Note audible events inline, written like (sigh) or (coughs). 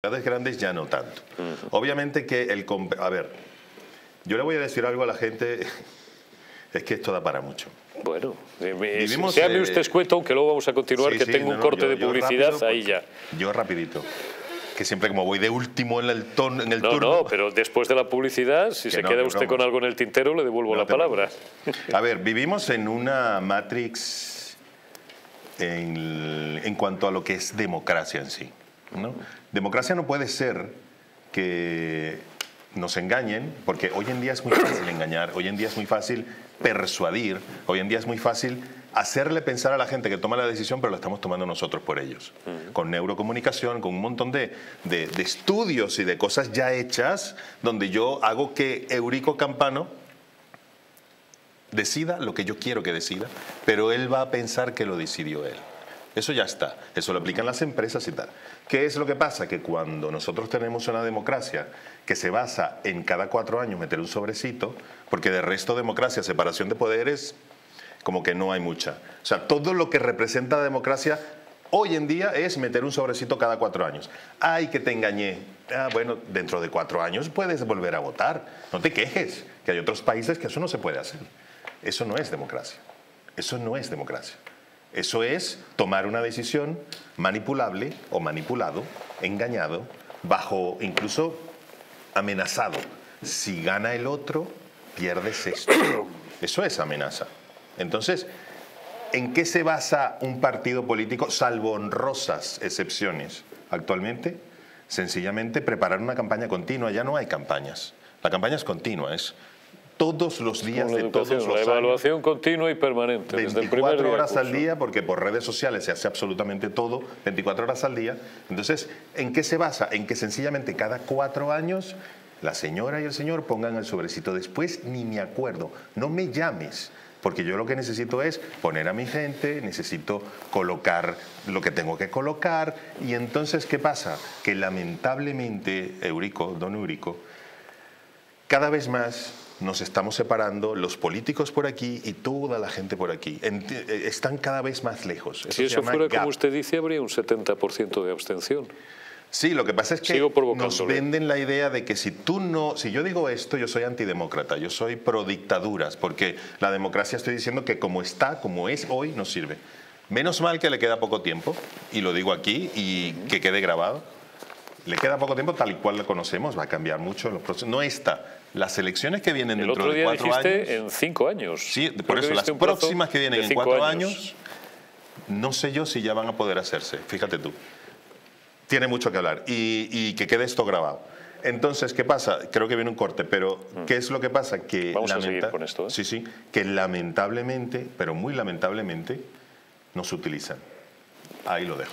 ciudades grandes ya no tanto. Obviamente que el... A ver, yo le voy a decir algo a la gente, (laughs) es que esto da para mucho. Bueno, eh, Vivimos, si hable usted escueto, aunque luego vamos a continuar, que tengo un corte de publicidad, ahí ya. Yo rapidito que siempre como voy de último en el, ton, en el no, turno... No, pero después de la publicidad, si se queda usted con algo en el tintero, le devuelvo la palabra. A ver, (laughs) vivimos en una matrix en, en, cuanto a lo que es democracia en sí. ¿No? Democracia no puede ser que nos engañen, porque hoy en día es muy fácil engañar, hoy en día es muy fácil persuadir, hoy en día es muy fácil hacerle pensar a la gente que toma la decisión, pero la estamos tomando nosotros por ellos. Con neurocomunicación, con un montón de, de, estudios y de cosas ya hechas, donde yo hago que Eurico Campano decida lo que yo quiero que decida, pero él va a pensar que lo decidió él. Eso ya está, eso lo aplican las empresas y tal. ¿Qué es lo que pasa? Que cuando nosotros tenemos una democracia que se basa en cada cuatro años meter un sobrecito, porque de resto democracia, separación de poderes, como que no hay mucha. O sea, todo lo que representa la democracia hoy en día es meter un sobrecito cada cuatro años. Ay, que te engañé. Ah, bueno, dentro de cuatro años puedes volver a votar. No te quejes, que hay otros países que eso no se puede hacer. Eso no es democracia. Eso no es democracia. Eso es tomar una decisión manipulable o manipulado, engañado, bajo incluso amenazado. Si gana el otro, pierdes esto. (coughs) Eso es amenaza. Entonces, ¿en qué se basa un partido político, salvo honrosas excepciones actualmente? Sencillamente preparar una campaña continua. Ya no hay campañas. La campaña es continua, es todos los días de todos los La evaluación continua y permanente. 24 horas al día, porque por redes sociales se hace absolutamente todo, 24 horas al día. Entonces, ¿en qué se basa? En que sencillamente cada cuatro años la señora y el señor pongan el sobrecito. Después ni me acuerdo, no me llames porque yo lo que necesito es poner a mi gente, necesito colocar lo que tengo que colocar, y entonces, ¿qué pasa? Que lamentablemente, Eurico, don Eurico, cada vez más nos estamos separando los políticos por aquí y toda la gente por aquí. Eh, están cada vez más lejos. si eso fuera como usted dice, habría un 70% de abstención. Sí, lo que pasa es que nos venden la idea de que si tú no, si yo digo esto, yo soy antidemócrata, yo soy pro dictaduras, porque la democracia estoy diciendo que como está, como es hoy, no sirve. Menos mal que le queda poco tiempo, y lo digo aquí y que quede grabado. Le queda poco tiempo tal y cual la conocemos, va a cambiar mucho. Los no está. Las elecciones que vienen dentro de cuatro años. en cinco años. Sí, por eso las próximas que vienen en cuatro años, no sé yo si ya van a poder hacerse. Fíjate tú tiene mucho que hablar y, que quede esto grabado. Entonces, ¿qué pasa? Creo que viene un corte, pero mm. ¿qué es lo que pasa? Que Vamos a seguir con esto. ¿eh? Sí, sí, que lamentablemente, pero muy lamentablemente, nos utilizan. Ahí lo dejo.